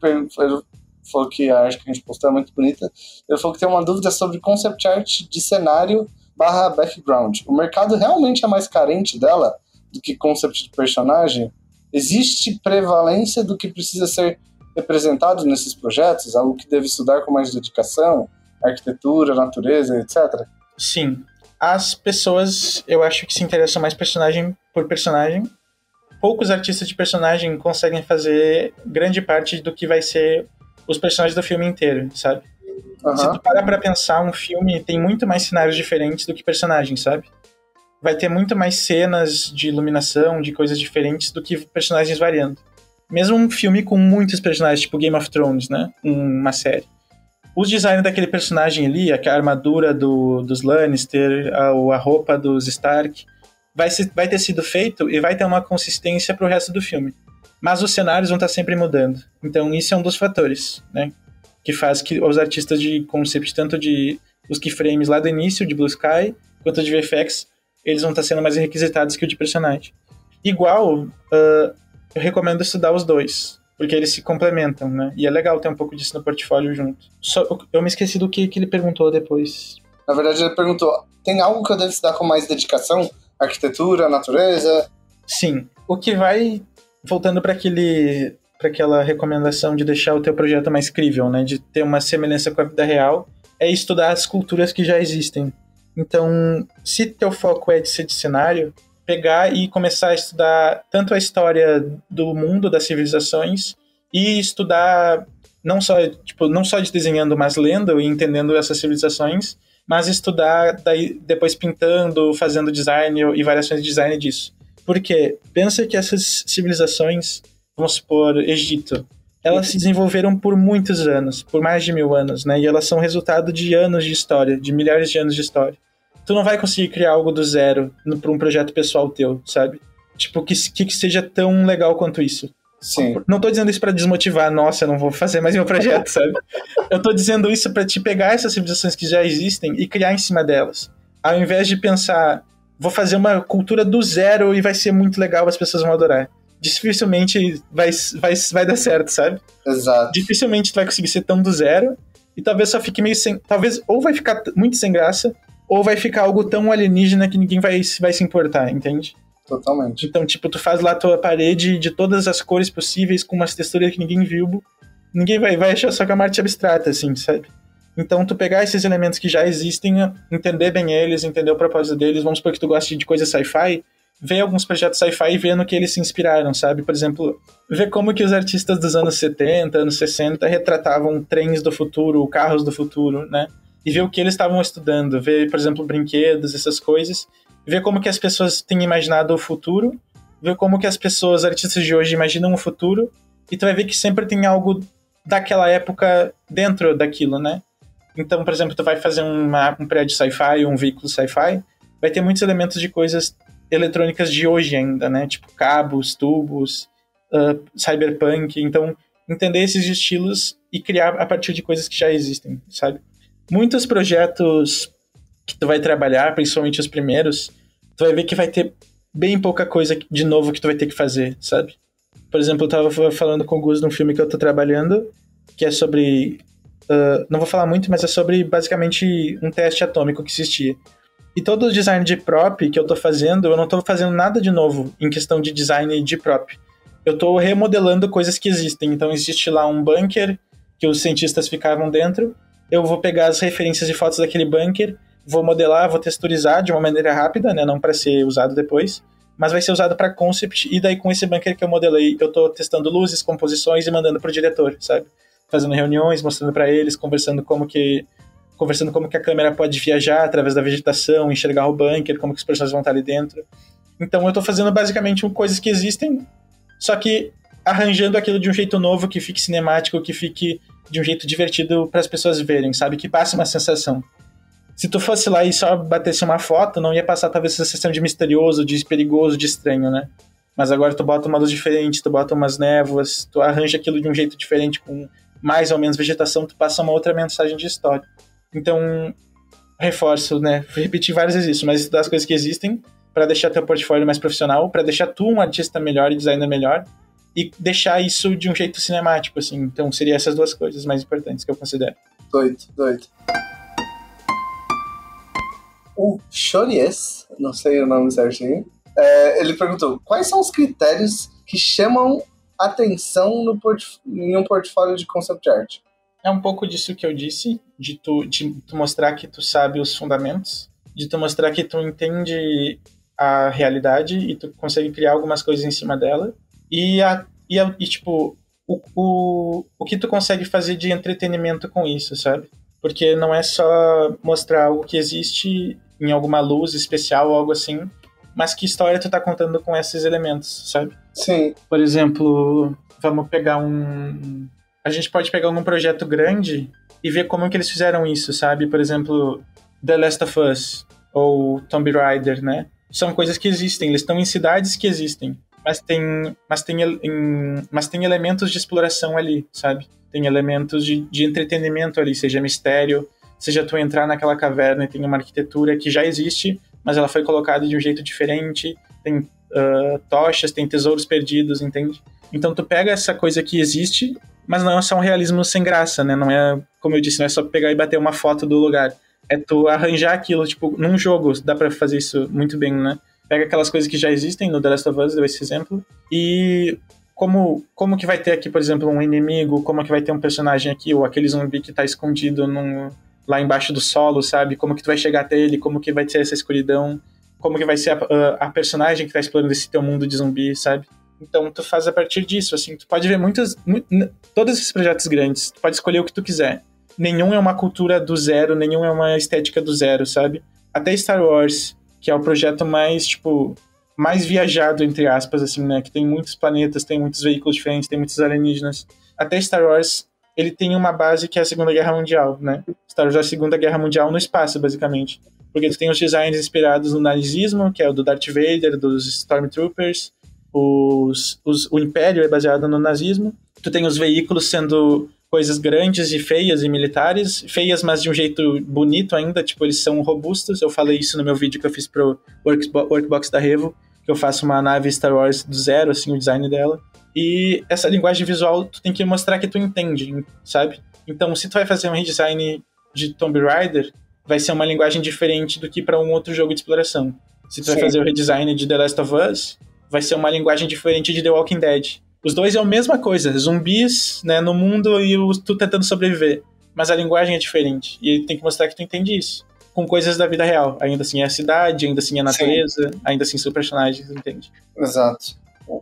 falou que a arte que a gente postou é muito bonita. Ele falou que tem uma dúvida sobre concept art de cenário barra background. O mercado realmente é mais carente dela do que concept de personagem? Existe prevalência do que precisa ser representado nesses projetos? Algo que deve estudar com mais dedicação? Arquitetura, natureza, etc? Sim. As pessoas, eu acho que se interessam mais personagem por personagem. Poucos artistas de personagem conseguem fazer grande parte do que vai ser os personagens do filme inteiro, sabe? Uhum. Se tu parar pra pensar, um filme tem muito mais cenários diferentes do que personagens, sabe? Vai ter muito mais cenas de iluminação, de coisas diferentes do que personagens variando. Mesmo um filme com muitos personagens, tipo Game of Thrones, né? Uma série. Os designs daquele personagem ali, a armadura do, dos Lannister, a, a roupa dos Stark, vai, se, vai ter sido feito e vai ter uma consistência pro resto do filme. Mas os cenários vão estar sempre mudando. Então isso é um dos fatores, né? que faz que os artistas de concept, tanto de os keyframes lá do início de Blue Sky, quanto de VFX, eles vão estar sendo mais requisitados que o de personagem. Igual, uh, eu recomendo estudar os dois, porque eles se complementam, né? E é legal ter um pouco disso no portfólio junto. Só, eu me esqueci do que, que ele perguntou depois. Na verdade, ele perguntou: tem algo que eu devo estudar com mais dedicação? Arquitetura, natureza? Sim. O que vai, voltando para aquele para aquela recomendação de deixar o teu projeto mais crível, né, de ter uma semelhança com a vida real, é estudar as culturas que já existem. Então, se teu foco é de ser de cenário, pegar e começar a estudar tanto a história do mundo, das civilizações, e estudar não só, tipo, não só de desenhando, mas lendo e entendendo essas civilizações, mas estudar daí, depois pintando, fazendo design e variações de design disso. Porque pensa que essas civilizações vamos supor, Egito, elas se desenvolveram por muitos anos, por mais de mil anos, né? E elas são resultado de anos de história, de milhares de anos de história. Tu não vai conseguir criar algo do zero para um projeto pessoal teu, sabe? Tipo, que, que, seja tão legal quanto isso. Sim. Não tô dizendo isso para desmotivar, nossa, eu não vou fazer mais meu projeto, sabe? Eu tô dizendo isso para te pegar essas civilizações que já existem e criar em cima delas. Ao invés de pensar, vou fazer uma cultura do zero e vai ser muito legal, as pessoas vão adorar dificilmente vai, vai, vai dar certo, sabe? Exato. Dificilmente tu vai conseguir ser tão do zero e talvez só fique meio sem. Talvez ou vai ficar muito sem graça ou vai ficar algo tão alienígena que ninguém vai, vai se importar, entende? Totalmente. Então, tipo, tu faz lá a tua parede de todas as cores possíveis com umas texturas que ninguém viu. Ninguém vai, vai achar só que é uma arte abstrata, assim, sabe? Então, tu pegar esses elementos que já existem, entender bem eles, entender o propósito deles, vamos supor que tu goste de coisa sci-fi, ver alguns projetos sci-fi e ver no que eles se inspiraram, sabe? Por exemplo, ver como que os artistas dos anos 70, anos 60 retratavam trens do futuro, carros do futuro, né? E ver o que eles estavam estudando, ver, por exemplo, brinquedos, essas coisas, ver como que as pessoas têm imaginado o futuro, ver como que as pessoas, artistas de hoje, imaginam o futuro, e tu vai ver que sempre tem algo daquela época dentro daquilo, né? Então, por exemplo, tu vai fazer uma, um prédio sci-fi, um veículo sci-fi, vai ter muitos elementos de coisas eletrônicas de hoje ainda, né? Tipo cabos, tubos, uh, cyberpunk. Então, entender esses estilos e criar a partir de coisas que já existem, sabe? Muitos projetos que tu vai trabalhar, principalmente os primeiros, tu vai ver que vai ter bem pouca coisa de novo que tu vai ter que fazer, sabe? Por exemplo, eu tava falando com o Gus num filme que eu tô trabalhando, que é sobre. Uh, não vou falar muito, mas é sobre basicamente um teste atômico que existia. E todo o design de prop que eu tô fazendo, eu não tô fazendo nada de novo em questão de design de prop. Eu tô remodelando coisas que existem. Então existe lá um bunker que os cientistas ficavam dentro. Eu vou pegar as referências e fotos daquele bunker, vou modelar, vou texturizar de uma maneira rápida, né, não para ser usado depois, mas vai ser usado para concept e daí com esse bunker que eu modelei, eu tô testando luzes, composições e mandando pro diretor, sabe? Fazendo reuniões, mostrando para eles, conversando como que conversando como que a câmera pode viajar através da vegetação, enxergar o bunker, como que os personagens vão estar ali dentro. Então eu estou fazendo basicamente coisas que existem, só que arranjando aquilo de um jeito novo, que fique cinemático, que fique de um jeito divertido para as pessoas verem, sabe? Que passe uma sensação. Se tu fosse lá e só batesse uma foto, não ia passar talvez essa sensação de misterioso, de perigoso, de estranho, né? Mas agora tu bota uma luz diferente, tu bota umas névoas, tu arranja aquilo de um jeito diferente, com mais ou menos vegetação, tu passa uma outra mensagem de história. Então, reforço, né? Repetir várias vezes isso, mas estudar as coisas que existem para deixar teu portfólio mais profissional, para deixar tu um artista melhor e designer melhor, e deixar isso de um jeito cinemático, assim. Então, seria essas duas coisas mais importantes que eu considero. Doido, doido. O Chories, não sei o nome certinho, é, ele perguntou: quais são os critérios que chamam atenção no em um portfólio de concept art? É um pouco disso que eu disse, de tu, de tu mostrar que tu sabe os fundamentos, de tu mostrar que tu entende a realidade e tu consegue criar algumas coisas em cima dela. E, a, e, a, e tipo, o, o, o que tu consegue fazer de entretenimento com isso, sabe? Porque não é só mostrar algo que existe em alguma luz especial ou algo assim, mas que história tu tá contando com esses elementos, sabe? Sim. Por exemplo, vamos pegar um. A gente pode pegar algum projeto grande e ver como que eles fizeram isso, sabe? Por exemplo, The Last of Us ou Tomb Raider, né? São coisas que existem, eles estão em cidades que existem, mas tem, mas tem, em, mas tem elementos de exploração ali, sabe? Tem elementos de, de entretenimento ali, seja mistério, seja tu entrar naquela caverna e tem uma arquitetura que já existe, mas ela foi colocada de um jeito diferente, tem uh, tochas, tem tesouros perdidos, entende? Então tu pega essa coisa que existe, mas não é só um realismo sem graça, né? Não é, como eu disse, não é só pegar e bater uma foto do lugar. É tu arranjar aquilo, tipo, num jogo dá para fazer isso muito bem, né? Pega aquelas coisas que já existem no The Last of Us, deu esse exemplo, e como, como que vai ter aqui, por exemplo, um inimigo, como que vai ter um personagem aqui, ou aquele zumbi que tá escondido num, lá embaixo do solo, sabe? Como que tu vai chegar até ele, como que vai ser essa escuridão, como que vai ser a, a, personagem que tá explorando esse teu mundo de zumbi, sabe? Então tu faz a partir disso, assim, tu pode ver muitos, todos esses projetos grandes, tu pode escolher o que tu quiser. Nenhum é uma cultura do zero, nenhum é uma estética do zero, sabe? Até Star Wars, que é o projeto mais, tipo, mais viajado, entre aspas, assim, né? Que tem muitos planetas, tem muitos veículos diferentes, tem muitos alienígenas. Até Star Wars ele tem uma base que é a Segunda Guerra Mundial, né? Star Wars é a Segunda Guerra Mundial no espaço, basicamente. Porque tu tem os designs inspirados no nazismo, que é o do Darth Vader, dos Stormtroopers, os, os, o Império é baseado no nazismo. Tu tem os veículos sendo coisas grandes e feias e militares, feias, mas de um jeito bonito ainda, tipo, eles são robustos. Eu falei isso no meu vídeo que eu fiz pro Workbox da Revo, que eu faço uma nave Star Wars do zero, assim, o design dela. E essa linguagem visual tu tem que mostrar que tu entende, sabe? Então, se tu vai fazer um redesign de Tomb Raider, vai ser uma linguagem diferente do que para um outro jogo de exploração. Se tu Sim. vai fazer o redesign de The Last of Us, vai ser uma linguagem diferente de The Walking Dead. Os dois é a mesma coisa, zumbis, né, no mundo e tu tentando sobreviver. Mas a linguagem é diferente e tem que mostrar que tu entende isso. Com coisas da vida real. Ainda assim é a cidade, ainda assim é a natureza, Sim. ainda assim são personagens, entende? Exato.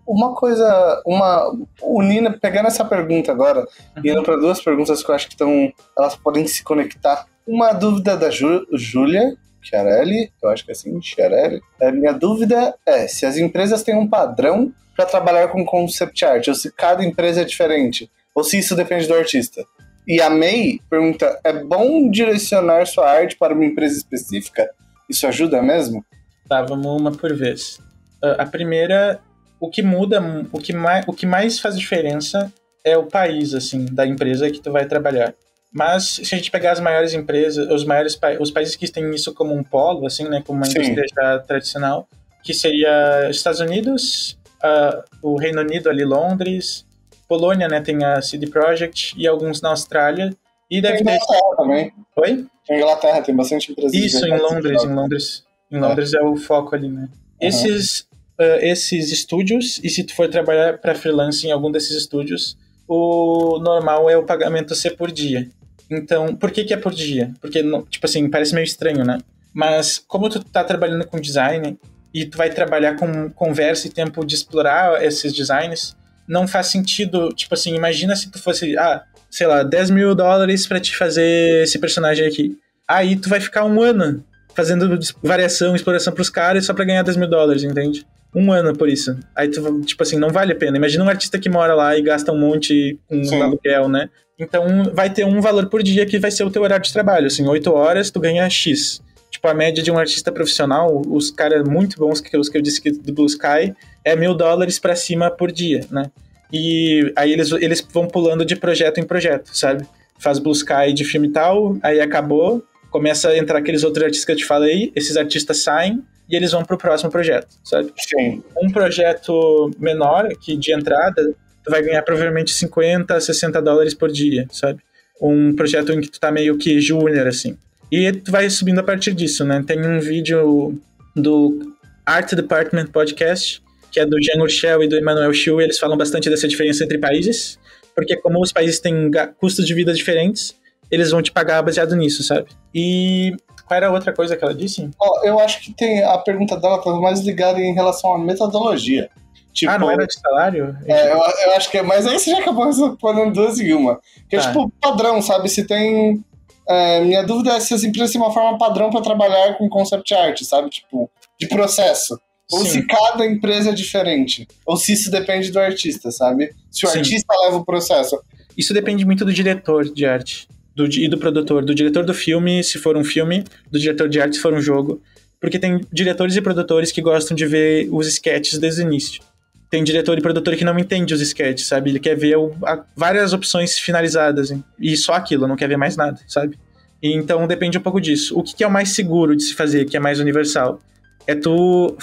Uma coisa, uma unindo, pegando essa pergunta agora, uhum. indo para duas perguntas que eu acho que estão, elas podem se conectar. Uma dúvida da Jú, Júlia Chiarelli, eu acho que é assim, Chiarelli. É, minha dúvida é se as empresas têm um padrão para trabalhar com concept art, ou se cada empresa é diferente, ou se isso depende do artista. E a May pergunta: é bom direcionar sua arte para uma empresa específica? Isso ajuda mesmo? Tá, vamos uma por vez. A primeira o que muda, o que mais, o que mais faz diferença é o país, assim, da empresa que tu vai trabalhar. Mas se a gente pegar as maiores empresas, os maiores os países que têm isso como um polo, assim, né, como uma Sim. indústria já tradicional, que seria Estados Unidos, uh, o Reino Unido ali, Londres, Polônia, né, tem a CD Projekt e alguns na Austrália. E deve tem Inglaterra ter... também. Oi? Em Inglaterra tem bastante empresas. Isso, em Londres, em Londres. Em Londres é, é o foco ali, né? Uhum. Esses uh, esses estúdios e se tu for trabalhar para freelance em algum desses estúdios, o normal é o pagamento ser por dia. Então, por que, que é por dia? Porque, tipo assim, parece meio estranho, né? Mas como tu tá trabalhando com design e tu vai trabalhar com conversa e tempo de explorar esses designs, não faz sentido, tipo assim, imagina se tu fosse, ah, sei lá, 10 mil dólares para te fazer esse personagem aqui. Aí tu vai ficar um ano fazendo variação, exploração pros caras só pra ganhar 10 mil dólares, entende? Um ano por isso. Aí tu, tipo assim, não vale a pena. Imagina um artista que mora lá e gasta um monte com Sim. aluguel, né? Então vai ter um valor por dia que vai ser o teu horário de trabalho. Assim, oito horas tu ganha X. Tipo, a média de um artista profissional, os caras muito bons, que os que eu disse que do Blue Sky, é mil dólares para cima por dia, né? E aí eles, eles vão pulando de projeto em projeto, sabe? Faz Blue Sky de filme tal, aí acabou, começa a entrar aqueles outros artistas que eu te falei, esses artistas saem, e eles vão pro próximo projeto, sabe? Sim. Um projeto menor, que de entrada, tu vai ganhar provavelmente 50, 60 dólares por dia, sabe? Um projeto em que tu tá meio que júnior, assim. E tu vai subindo a partir disso, né? Tem um vídeo do Art Department Podcast, que é do Jean Urchel e do Emmanuel Shu, e eles falam bastante dessa diferença entre países, porque como os países têm custos de vida diferentes, eles vão te pagar baseado nisso, sabe? E qual era a outra coisa que ela disse? Ó, eu acho que tem a pergunta dela tá mais ligada em relação à metodologia. Tipo, ah, não era de salário? É, eu, eu acho que é, mas aí você já acabou respondendo duas em uma. Que é Tá. tipo padrão, sabe? Se tem. é, minha dúvida é se as empresas têm uma forma padrão para trabalhar com concept art, sabe? Tipo, de processo. Ou Sim. se cada empresa é diferente. Ou se isso depende do artista, sabe? Se o Sim. artista leva o processo. Isso depende muito do diretor de arte do, e do produtor. Do diretor do filme, se for um filme, do diretor de arte, se for um jogo. Porque tem diretores e produtores que gostam de ver os sketches desde o início. Tem diretor e produtor que não entende os sketches, sabe? Ele quer ver o- a- várias opções finalizadas hein? e só aquilo, não quer ver mais nada, sabe? E então depende um pouco disso. O que que é o mais seguro de se fazer, que é mais universal? É tu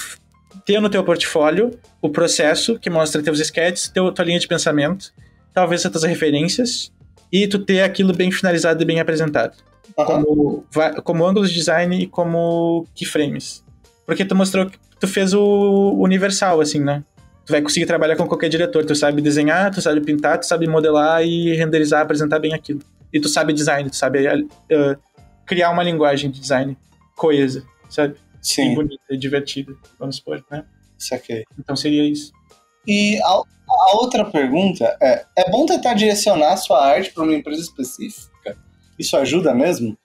ter no teu portfólio o processo que mostra teus sketches, teu, tua linha de pensamento, talvez as tuas referências, e tu ter aquilo bem finalizado e bem apresentado Aham. como, como ângulos de design e como keyframes. Porque tu mostrou que tu fez o universal, assim, né? Tu vai conseguir trabalhar com qualquer diretor. Tu sabe desenhar, tu sabe pintar, tu sabe modelar e renderizar, apresentar bem aquilo. E tu sabe design, tu sabe ah, criar uma linguagem de design coesa, sabe? E Sim, bonita e divertida, vamos supor, né? saquei. Então seria isso. E a, a outra pergunta é: é bom tentar direcionar sua arte para uma empresa específica? Isso ajuda mesmo?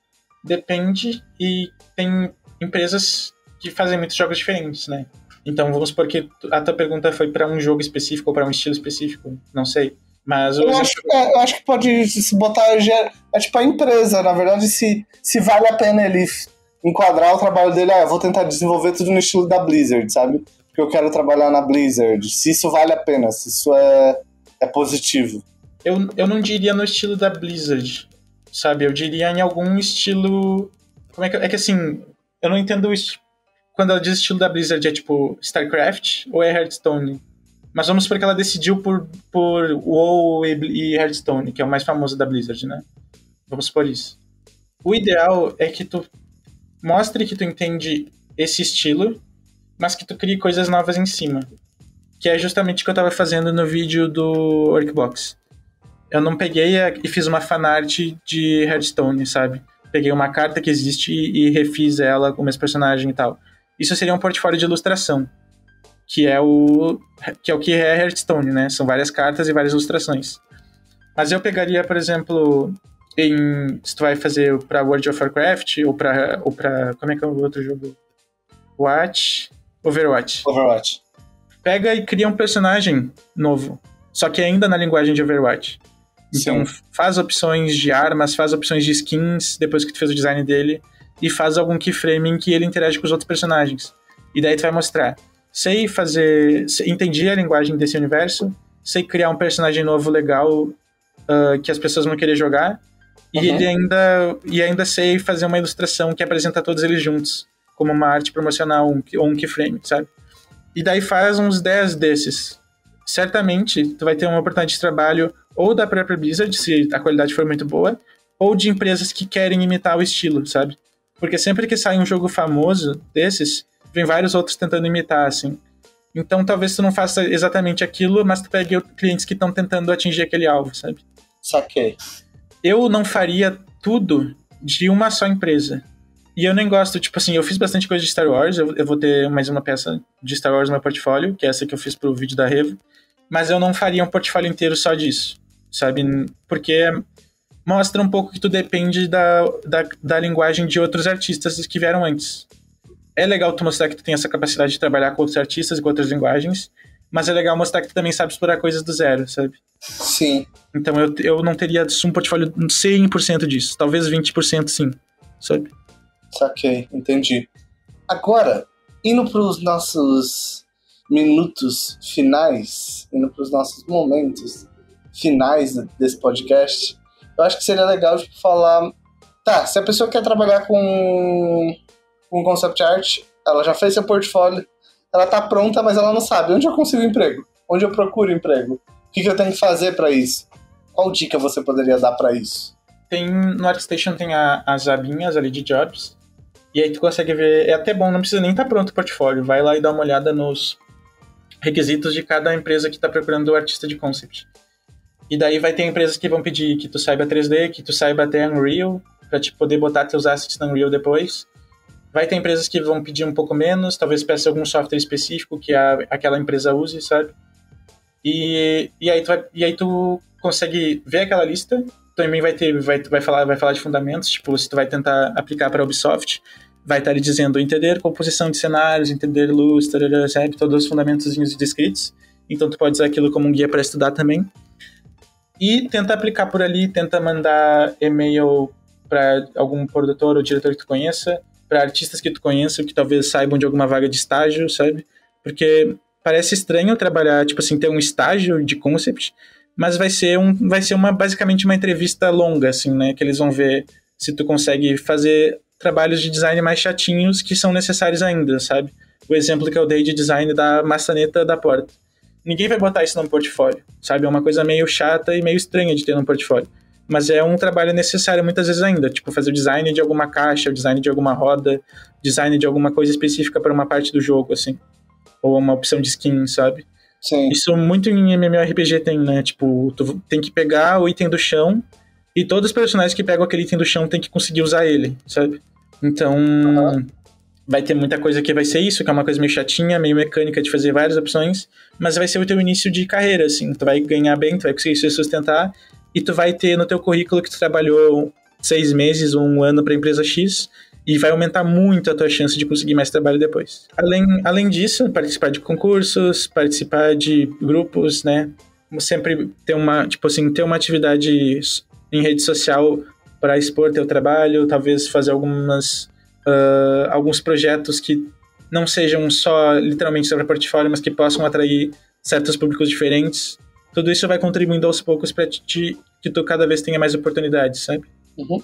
Depende e tem empresas que fazem muitos jogos diferentes, né? Então vamos supor que a tua pergunta foi para um jogo específico ou para um estilo específico, não sei. Mas Eu acho, é, eu acho que pode se botar. É tipo a empresa, na verdade, se, se vale a pena ele enquadrar o trabalho dele. Ah, eu vou tentar desenvolver tudo no estilo da Blizzard, sabe? Porque eu quero trabalhar na Blizzard. Se isso vale a pena, se isso é, é positivo. eu, eu não diria no estilo da Blizzard, sabe? Eu diria em algum estilo. Como é que. É que assim, eu não entendo o esti- Quando ela diz estilo da Blizzard, é tipo StarCraft ou é Hearthstone? Mas vamos supor que ela decidiu por, por WoW e, e Hearthstone, que é o mais famoso da Blizzard, né? Vamos supor isso. O ideal é que tu mostre que tu entende esse estilo, mas que tu crie coisas novas em cima. Que é justamente o que eu tava fazendo no vídeo do Workbox. Eu não peguei a- e fiz uma fanart de Hearthstone, sabe? Peguei uma carta que existe e, e refiz ela com meus personagens e tal. Isso seria um portfólio de ilustração, que é o que é o que é Hearthstone, né? São várias cartas e várias ilustrações. Mas eu pegaria, por exemplo, em se tu vai fazer para World of Warcraft ou para ou para como é que é o outro jogo? Watch, Overwatch. Overwatch. Pega e cria um personagem novo, só que ainda na linguagem de Overwatch. Então faz opções de armas, faz opções de skins depois que tu fez o design dele e faz algum keyframe em que ele interage com os outros personagens. E daí tu vai mostrar, sei fazer, entendi a linguagem desse universo, sei criar um personagem novo legal ah, que as pessoas vão querer jogar e Uhum. ele ainda e ainda sei fazer uma ilustração que apresenta todos eles juntos, como uma arte promocional um, ou um keyframe, sabe? E daí faz uns 10 desses. Certamente tu vai ter uma oportunidade de trabalho ou da própria Blizzard, se a qualidade for muito boa, ou de empresas que querem imitar o estilo, sabe? Porque sempre que sai um jogo famoso desses, vem vários outros tentando imitar, assim. Então talvez tu não faça exatamente aquilo, mas tu pegue clientes que estão tentando atingir aquele alvo, sabe? Saquei. eu não faria tudo de uma só empresa. E eu nem gosto, tipo assim, eu fiz bastante coisa de Star Wars, eu, eu vou ter mais uma peça de Star Wars no meu portfólio, que é essa que eu fiz pro vídeo da Revo, mas eu não faria um portfólio inteiro só disso, sabe? Porque mostra um pouco que tu depende da, da, da linguagem de outros artistas que vieram antes. É legal tu mostrar que tu tem essa capacidade de trabalhar com outros artistas e com outras linguagens, mas é legal mostrar que tu também sabe explorar coisas do zero, sabe? Sim. Então eu, eu não teria um portfólio 100% disso. Talvez 20% sim. Sabe? Saquei, entendi. Agora, indo para os nossos minutos finais, indo para os nossos momentos finais desse podcast, eu acho que seria legal tipo, falar. Tá, se a pessoa quer trabalhar com, com concept art, ela já fez seu portfólio, ela tá pronta, mas ela não sabe onde eu consigo emprego, onde eu procuro emprego, o que, que eu tenho que fazer para isso. Qual dica você poderia dar para isso? Tem no ArtStation tem a, as abinhas ali de jobs. E aí tu consegue ver, é até bom, não precisa nem estar tá pronto o portfólio. Vai lá e dá uma olhada nos requisitos de cada empresa que está procurando o artista de concept. E daí vai ter empresas que vão pedir que tu saiba 3D, que tu saiba até Unreal, para te poder botar teus assets no Unreal depois. Vai ter empresas que vão pedir um pouco menos, talvez peça algum software específico que a, aquela empresa use, sabe? E, e, aí tu vai, e aí tu consegue ver aquela lista, também vai ter vai, vai falar vai falar de fundamentos, tipo, se tu vai tentar aplicar para Ubisoft, vai estar lhe dizendo entender composição de cenários, entender luz, tarará, sabe? todos os fundamentos descritos. Então tu pode usar aquilo como um guia para estudar também. E tenta aplicar por ali, tenta mandar e-mail para algum produtor ou diretor que tu conheça, para artistas que tu conheça, que talvez saibam de alguma vaga de estágio, sabe? Porque parece estranho trabalhar, tipo assim, ter um estágio de concept, mas vai ser um vai ser uma basicamente uma entrevista longa assim, né, que eles vão ver se tu consegue fazer trabalhos de design mais chatinhos que são necessários ainda, sabe? O exemplo que eu dei de design da maçaneta da porta. Ninguém vai botar isso no portfólio, sabe? É uma coisa meio chata e meio estranha de ter no portfólio. Mas é um trabalho necessário muitas vezes ainda, tipo fazer o design de alguma caixa, o design de alguma roda, design de alguma coisa específica para uma parte do jogo, assim. Ou uma opção de skin, sabe? Sim. Isso muito em MMORPG tem, né? Tipo, tu tem que pegar o item do chão e todos os personagens que pegam aquele item do chão tem que conseguir usar ele, sabe? Então, uhum. vai ter muita coisa que vai ser isso, que é uma coisa meio chatinha, meio mecânica de fazer várias opções, mas vai ser o teu início de carreira, assim. Tu vai ganhar bem, tu vai conseguir se sustentar e tu vai ter no teu currículo que tu trabalhou seis meses ou um ano para a empresa X e vai aumentar muito a tua chance de conseguir mais trabalho depois. Além, além disso, participar de concursos, participar de grupos, né? Sempre ter uma, tipo assim, ter uma atividade em rede social para expor teu trabalho, talvez fazer algumas uh, alguns projetos que não sejam só literalmente sobre portfólio, mas que possam atrair certos públicos diferentes. Tudo isso vai contribuindo aos poucos para que tu cada vez tenha mais oportunidades, sabe? Uhum.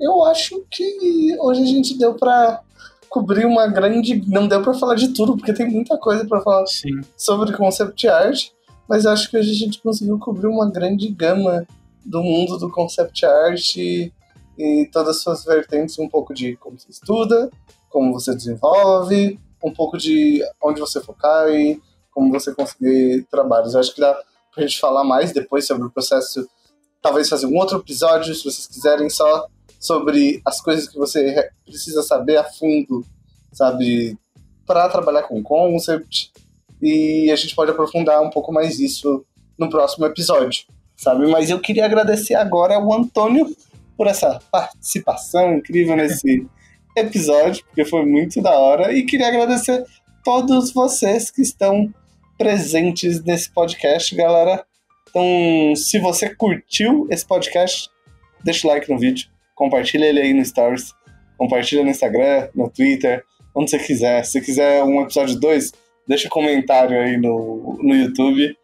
Eu acho que hoje a gente deu para cobrir uma grande. Não deu para falar de tudo, porque tem muita coisa para falar Sim. sobre concept art, mas acho que hoje a gente conseguiu cobrir uma grande gama do mundo do concept art e, todas as suas vertentes, um pouco de como você estuda, como você desenvolve, um pouco de onde você focar e como você conseguir trabalhos. Eu acho que dá pra gente falar mais depois sobre o processo, talvez fazer um outro episódio, se vocês quiserem, só sobre as coisas que você precisa saber a fundo, sabe, para trabalhar com concept. E a gente pode aprofundar um pouco mais isso no próximo episódio sabe? Mas eu queria agradecer agora ao Antônio por essa participação incrível nesse episódio, porque foi muito da hora, e queria agradecer todos vocês que estão presentes nesse podcast, galera. Então, se você curtiu esse podcast, deixa o like no vídeo, compartilha ele aí no Stories, compartilha no Instagram, no Twitter, onde você quiser. Se quiser um episódio 2, deixa um comentário aí no, no YouTube.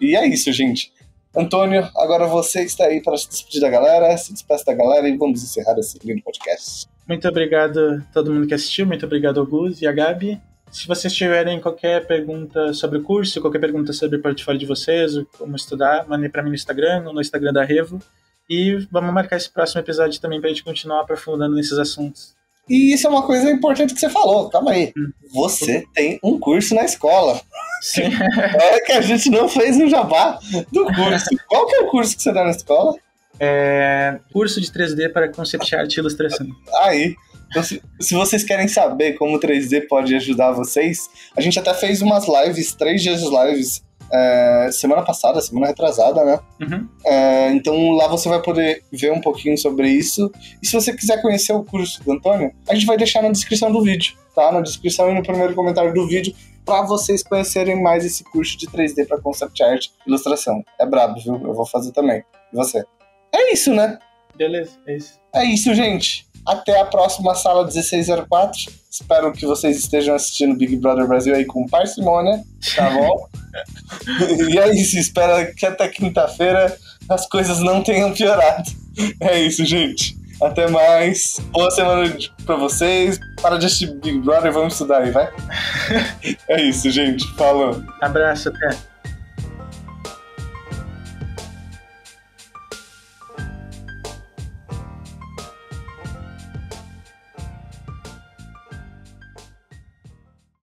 E é isso, gente. Antônio, agora você está aí para se despedir da galera, se despeça da galera e vamos encerrar esse lindo podcast. Muito obrigado a todo mundo que assistiu, muito obrigado ao Gus e a Gabi. Se vocês tiverem qualquer pergunta sobre o curso, qualquer pergunta sobre o portfólio de vocês, como estudar, mandem para mim no Instagram, no Instagram da Revo. E vamos marcar esse próximo episódio também para a gente continuar aprofundando nesses assuntos. E isso é uma coisa importante que você falou, calma aí. Hum. Você tem um curso na escola. Sim. É que a gente não fez um jabá do curso. Qual que é o curso que você dá na escola? É curso de 3D para concept art e ilustração. Aí. Então, se, se, vocês querem saber como o 3D pode ajudar vocês, a gente até fez umas lives, três dias de lives, é, semana passada, semana retrasada, né? Uhum. É, então lá você vai poder ver um pouquinho sobre isso. E se você quiser conhecer o curso do Antônio, a gente vai deixar na descrição do vídeo, tá? Na descrição e no primeiro comentário do vídeo para vocês conhecerem mais esse curso de 3D para concept art e ilustração. É brabo, viu? Eu vou fazer também. E você? É isso, né? Beleza, é isso. É isso, gente. Até a próxima sala 1604. Espero que vocês estejam assistindo Big Brother Brasil aí com parcimônia, tá bom? e é isso. Espero que até quinta-feira as coisas não tenham piorado. É isso, gente. Até mais. Boa semana pra vocês. Para de assistir Big Brother, vamos estudar aí, vai? é isso, gente. Falou. Abraço, até.